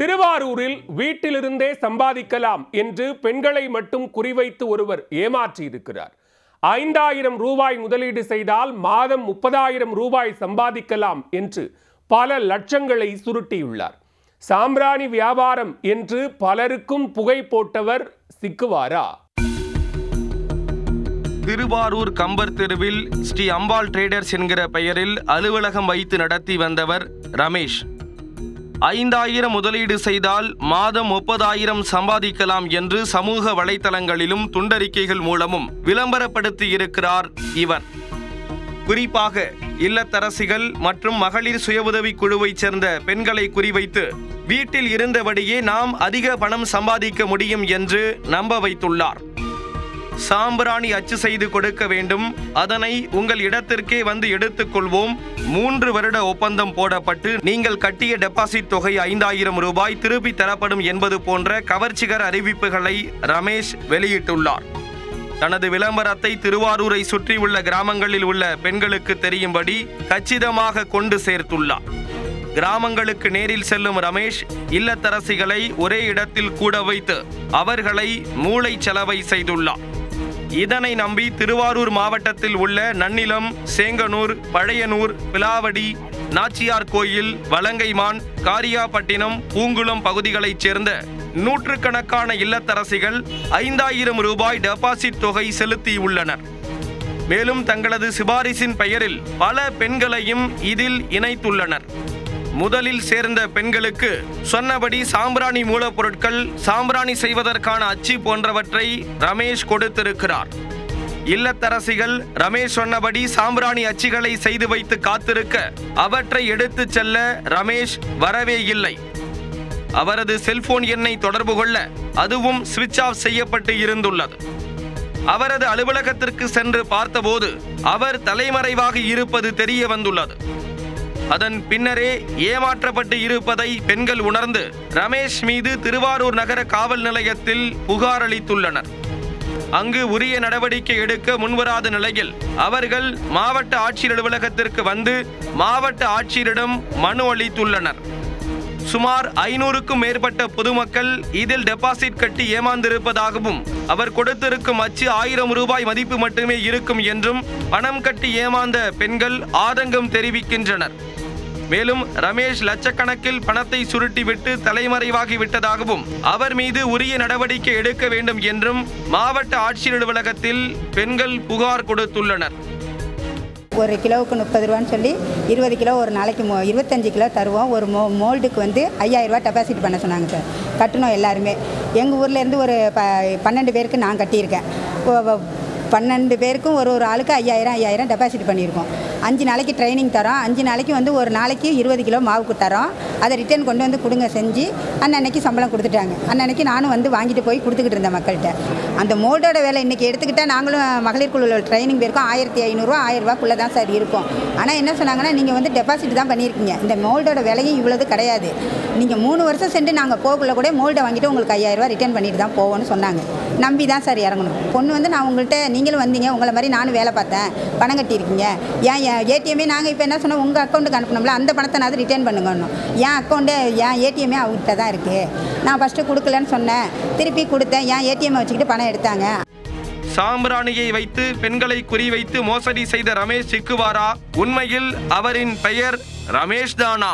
திருவாரூரில் வீட்டிலிருந்தே சம்பாதிக்கலாம் என்று பெண்களை மட்டும் குறிவைத்து ஒருவர் ஏமாற்றியிருக்கிறார். ஐந்தாயிரம் ரூபாய் முதலீடு செய்தால் மாதம் முப்பதாயிரம் ரூபாய் சம்பாதிக்கலாம் என்று பல லட்சங்களை சுருட்டியுள்ளார். சாம்பிராணி வியாபாரம் என்று பலருக்கும் புகை போட்டவர் சிக்குவாரா? திருவாரூர் கம்பர் தெருவில் ஸ்ரீ அம்பாள் ட்ரேடர்ஸ் என்கிற பெயரில் அலுவலகம் வைத்து நடத்தி வந்தவர் ரமேஷ். ஐந்தாயிரம் முதலீடு செய்தால் மாதம் முப்பதாயிரம் சம்பாதிக்கலாம் என்று சமூக வலைதளங்களிலும் துண்டறிக்கைகள் மூலமும் விளம்பரப்படுத்தி இருக்கிறார் இவர். குறிப்பாக இல்லத்தரசிகள் மற்றும் மகளிர் சுய உதவிக் குழுவைச் சேர்ந்த பெண்களை குறிவைத்து வீட்டில் இருந்தபடியே நாம் அதிக பணம் சம்பாதிக்க முடியும் என்று நம்ப வைத்துள்ளார். சாம்பிராணி அச்சு செய்து கொடுக்க வேண்டும். அதனை உங்கள் இடத்திற்கே வந்து எடுத்துக்கொள்வோம். மூன்று வருட ஒப்பந்தம் போடப்பட்டு நீங்கள் கட்டிய டெபாசிட் தொகை ஐந்தாயிரம் ரூபாய் திருப்பி தரப்படும் என்பது போன்ற கவர்ச்சிகர அறிவிப்புகளை ரமேஷ் வெளியிட்டுள்ளார். தனது விளம்பரத்தை திருவாரூரை சுற்றியுள்ள கிராமங்களில் உள்ள பெண்களுக்கு தெரியும்படி கச்சிதமாக கொண்டு சேர்த்துள்ளார். கிராமங்களுக்கு நேரில் செல்லும் ரமேஷ் இல்லத்தரசிகளை ஒரே இடத்தில் கூட வைத்து அவர்களை மூளை செலவை செய்துள்ளார். இதனை நம்பி திருவாரூர் மாவட்டத்தில் உள்ள நன்னிலம் சேங்கனூர் பழையனூர் பிலாவடி நாச்சியார் கோயில் வலங்கைமான் காரியாபட்டினம் பூங்குளம் பகுதிகளைச் சேர்ந்த நூற்றுக்கணக்கான இல்லத்தரசிகள் ஐந்தாயிரம் ரூபாய் டெபாசிட் தொகை செலுத்தியுள்ளனர். மேலும் தங்களது சிபாரிசின் பெயரில் பல பெண்களையும் இதில் இணைத்துள்ளனர். முதலில் சேர்ந்த பெண்களுக்கு சொன்னபடி சாம்பிராணி மூலப்பொருட்கள் சாம்பிராணி செய்வதற்கான அச்சு போன்றவற்றை ரமேஷ் கொடுத்திருக்கிறார். இல்லத்தரசிகள் ரமேஷ் சொன்னபடி சாம்பிராணி அச்சுகளை செய்து வைத்து காத்திருக்க அவற்றை எடுத்துச் செல்ல ரமேஷ் வரவே இல்லை. அவரது செல்போன் எண்ணை தொடர்பு கொள்ள அதுவும் சுவிட்ச் ஆஃப் செய்யப்பட்டு இருந்துள்ளது. அவரது அலுவலகத்திற்கு சென்று பார்த்தபோது அவர் தலைமறைவாக இருப்பது தெரிய வந்துள்ளது. அதன் பின்னரே ஏமாற்றப்பட்டு இருப்பதை பெண்கள் உணர்ந்து ரமேஷ் மீது திருவாரூர் நகர காவல் நிலையத்தில் புகார் அளித்துள்ளனர். அங்கு உரிய நடவடிக்கை எடுக்க முன்வராத நிலையில் அவர்கள் மாவட்ட ஆட்சியர் அலுவலகத்திற்கு வந்து மாவட்ட ஆட்சியரிடம் மனு அளித்துள்ளனர். சுமார் ஐநூறுக்கும் மேற்பட்ட பொதுமக்கள் இதில் டெபாசிட் கட்டி ஏமாந்திருப்பதாகவும் அவர் கொடுத்திருக்கும் அச்சு ஆயிரம் ரூபாய் மதிப்பு மட்டுமே இருக்கும் என்றும் பணம் கட்டி ஏமாந்த பெண்கள் ஆதங்கம் தெரிவிக்கின்றனர். மேலும் ரமேஷ் லட்சக்கணக்கில் பணத்தை சுருட்டிவிட்டு தலைமறைவாகி விட்டதாகவும் அவர் மீது உரிய நடவடிக்கை எடுக்க வேண்டும் என்றும் மாவட்ட ஆட்சியர் அலுவலகத்தில் பெண்கள் புகார் கொடுத்துள்ளனர். ஒரு கிலோவுக்கு முப்பது ரூபான்னு சொல்லி இருபது கிலோ ஒரு நாளைக்கு மோ இருபத்தஞ்சி கிலோ தருவோம். ஒரு மோ மோல்டுக்கு வந்து ஐயாயிரரூபா டெபாசிட் பண்ண சொன்னாங்க சார். கட்டணும் எல்லாருமே. எங்கள் ஊர்லேருந்து ஒரு ப பன்னெண்டு பேருக்கு நான் கட்டியிருக்கேன். பன்னெண்டு பேருக்கும் ஒரு ஒரு ஆளுக்கு ஐயாயிரம் ஐயாயிரம் டெபாசிட் பண்ணியிருக்கோம். அஞ்சு நாளைக்கு ட்ரைனிங் தரோம். அஞ்சு நாளைக்கு வந்து ஒரு நாளைக்கு இருபது கிலோ மாவுக்கு தரோம். அதை ரிட்டர்ன் கொண்டு வந்து கொடுங்க செஞ்சு அன்னன்னைக்கு சம்பளம் கொடுத்துட்டாங்க. அன்னன்னைக்கு நானும் வந்து வாங்கிட்டு போய் கொடுத்துக்கிட்டு இருந்தேன் மக்கள்கிட்ட. அந்த மோல்டோட வேலை இன்றைக்கி எடுத்துக்கிட்டால் நாங்களும் மகளிர் குழுவில் ட்ரைனிங் போயிருக்கோம் ஆயிரத்தி ஐநூறுரூவா ஆயிரரூபாக்குள்ளே தான் சார் இருக்கும். ஆனால் என்ன சொன்னாங்கன்னா நீங்கள் வந்து டெபாசிட் தான் பண்ணியிருக்கீங்க. இந்த மோல்டோட விலையும் இவ்வளோது கிடையாது. நீங்கள் மூணு வருஷம் சென்று நாங்கள் போகக்குள்ள கூட மோல்டை வாங்கிட்டு உங்களுக்கு ஐயாயிரரூவா ரிட்டர்ன் பண்ணிட்டு தான் போவோம்னு சொன்னாங்க. நம்பி தான் சார் இறங்கணும். பொண்ணு வந்து நான் உங்கள்கிட்ட நீங்களும் வந்தீங்க உங்களை மாதிரி நானும் வேலை பார்த்தேன். பணம் கட்டியிருக்கீங்க. ஏன் ஏடிஎம்மே நாங்கள் இப்போ என்ன சொன்னோம்? உங்கள் அக்கௌண்ட்டுக்கு அனுப்பணும்ல அந்த பணத்தை நான் ரிட்டர்ன் பண்ணுங்கணும் என் அக்கௌண்ட்டு என் ஏடிஎம்மே அவங்ககிட்ட தான் இருக்குது நான் ஃபஸ்ட்டு கொடுக்கலன்னு சொன்னேன். திருப்பி கொடுத்தேன். என் ஏடிஎம்மை வச்சுக்கிட்டு பணம் எடுத்தாங்க. சாம்பிராணியை வைத்து பெண்களை குறிவைத்து மோசடி செய்த ரமேஷ் சிக்குவாரா? உண்மையில் அவரின் பெயர் ரமேஷ் தானா